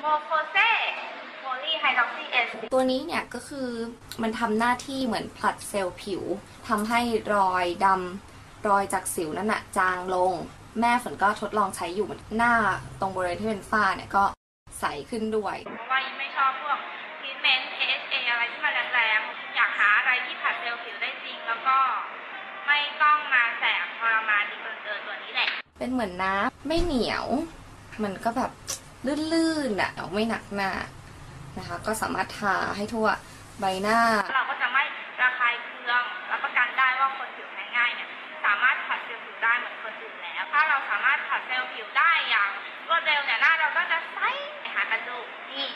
โมโคเซ polyhydroxy acid ตัวนี้เนี่ยก็คือมันทำหน้าที่เหมือนผลัดเซลล์ผิวทำให้รอยดำรอยจากสิวนั่นน่ะจางลง แม่ฝนก็ทดลองใช้อยู่หน้าตรงบริเวณที่เป็นฝ้าเนี่ยก็ใสขึ้นด้วยเพราะว่ายิ่งไม่ชอบพวกทรีทเมนต์ AHA อะไรที่มันแรงๆ อยากหาอะไรที่ผลัดเซลล์ผิวได้จริง แล้วก็ไม่ต้องมาแสบทรมานดีเกินเกินตัวนี้แหละ เป็นเหมือนน้ำไม่เหนียว มันก็แบบ ลื่นๆอะไม่หนักหน้านะคะ ก็สามารถทาให้ทั่วใบหน้า เราก็จะไม่ระคายเคืองรับประกันได้ว่าคนผิวแพ้ง่ายเนี่ยสามารถผัดเซลล์ผิวได้เหมือนคนอื่นแล้ว ถ้าเราสามารถผัดเซลล์ผิวได้อย่างรวดเร็วเนี่ยหน้าเราก็จะใสหากันดูนี่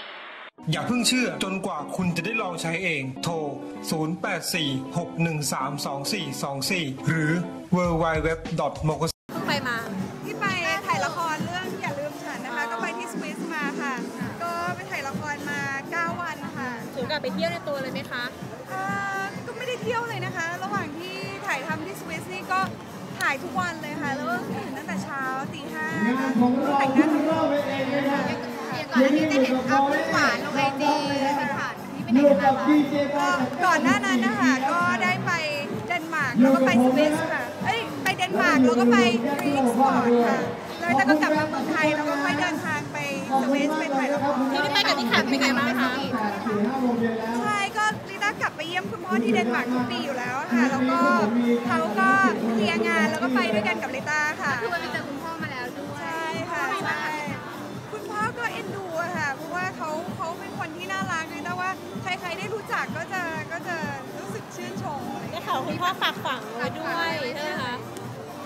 อย่าเพิ่งเชื่อจนกว่าคุณจะได้ลองใช้เอง โทร 0846132424 หรือ www.mok ไปมา ค่ะถึงกับไปเที่ยวในตัวเลยไหมคะเอ่อก็ไม่ได้เที่ยวเลยนะคะ ระหว่างที่ถ่ายทำที่สวิสนี่ก็ถ่ายทุกวันเลยค่ะ แล้วก็ตื่นตั้งแต่เช้าตีห้าค่ะแต่งหน้าทุกวันนะคะก่อนหน้านี้จะเห็นอัพรูปหวานลงไอจีไม่ผ่านนี่เป็นยังไงบ้างคะก็ก่อนหน้านั้นนะคะก็ได้ไปเดนมาร์กแล้วก็ไปสวิสค่ะ เอ้ยไปเดนมาร์กแล้วก็ไปกรีซก่อนค่ะแล้วแต่ก็กลับมาเมืองไทยแล้วก็ เป็นไงบ้างคะใช่ก็ริต้ากลับไปเยี่ยมคุณพ่อที่เดนมาร์กทุกปีอยู่แล้วค่ะ แล้วก็เขาก็เคลียร์งานแล้วก็ไปด้วยกันกับริต้าค่ะคือไปเจอคุณพ่อมาแล้วด้วยใช่ค่ะใช่คุณพ่อก็เอ็นดูอะค่ะเพราะว่าเขาเขาเป็นคนที่น่ารักเลยแต่ว่าใครๆได้รู้จักก็จะก็จะรู้สึกชื่นชมอะไรอย่างได้เงี้ยข่าวคุณพ่อฝากฝังไว้ด้วยใช่ไหมคะ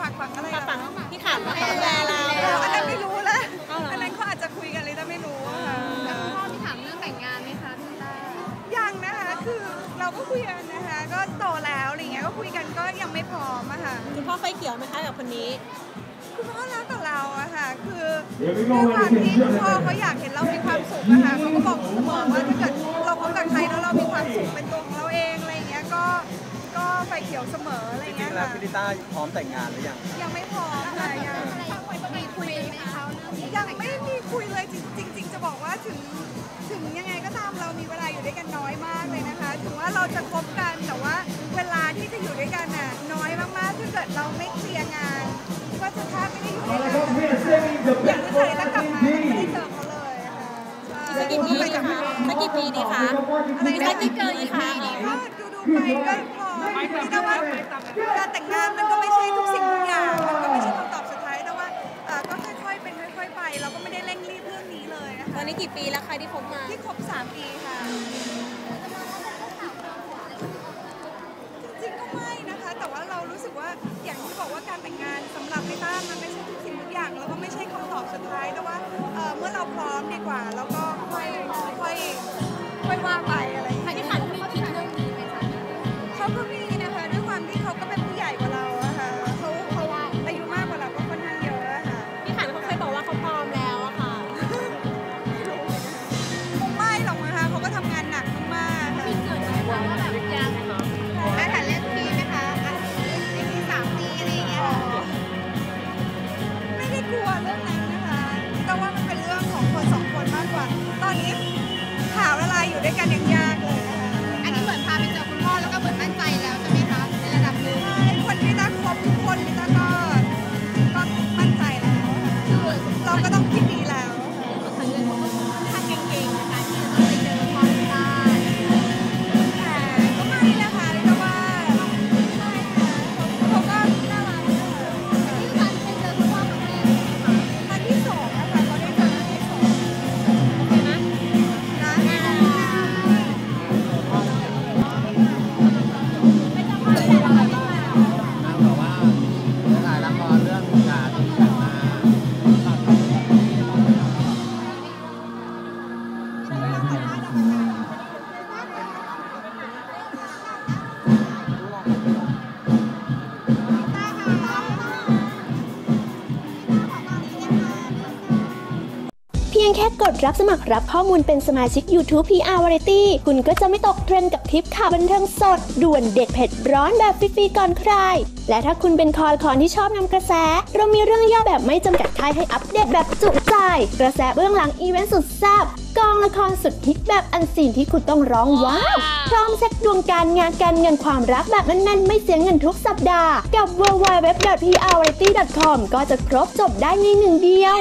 ฝากฝังอะไรฝากอะฝังพี่ขันมาดูแลเราเราอันนั้นไม่รู้แล้วเอาเหร ยังไม่พร้อมอะค่ะคุณพ่อไฟเขียวไหมคะกับคนนี้คุณพ่อรักกับเราอะค่ะ คือด้วยความที่คุณพ่อเขาอยากเห็นเรามีความสุขอะค่ะเขาก็บอกเสมอว่าถ้าเกิดเราคบกับใครแล้วเรามีความสุขเป็นตัวของเราเองอะไรอย่างเงี้ยก็ก็ไฟเขียวเสมออะไรจเงี้ริยงๆแล้วค่ะพี่ลิต้าพร้อมแต่งงานหรือยัง ยังไม่พร้อมค่ะยังมีคุยไหมคะยังไม่มีคุยเลยจริงจริงๆจะบอกว่าถึงถึงยังไงก็ตามเรามีเวลาอยู่ด้วยกันน้อยมากเลยนะคะ ถึงว่าเราจะคบกัน อะไรนะสักกี่เกินดีคะก็ดูดูๆไปก็พอแต่ว่าการแต่งงานมันก็ไม่ใช่ทุกสิ่งทุกอย่าง มันก็ไม่ใช่คำตอบสุดท้ายแต่ว่าเอ่อก็ค่อยๆเป็นค่อยๆไป เราก็ไม่ได้เร่งรีบเรื่องนี้เลยนะตอคะนนี้กี่ปีแล้วคะที่คบมาที่ครบ3ปีค่ะจริงๆก็ไม่นะคะ แต่ว่าเรารู้สึกว่าอย่างที่บอกว่าการแต่งงานสำหรับลิต้ามันไม่ใช่ทุกสิ่งทุกอย่าง แล้วก็ไม่ใช่คำตอบสุดท้ายแต่ว่าเอ่อเมื่อเราพร้อมดีกว่าแล้วก็ ล เพียงแค่กดรับสมัครรับข้อมูลเป็นสมาชิก YouTube PR Variety คุณก็จะไม่ตกเทรนกับคลิปข่าวบันเทิงสด ด่วนเด็ดเผ็ดร้อนแบบฟรีๆก่อนใคร และถ้าคุณเป็นคอละครที่ชอบนำกระแส เรามีเรื่องย่อแบบไม่จำกัดค่ายให้อัปเดตแบบจุใจ กระแสเบื้องหลังอีเวนต์สุดแซ่บกองละครสุดฮิตแบบ unseen ที่คุณต้องร้องว้าวพร้อมเช็กดวงการงานการเงินความรักแบบแน่นๆไม่เสียเงินทุกสัปดาห์ กับ w w w p r v a r i e t y c o m ก็จะครบจบได้ในหนึ่งเดียว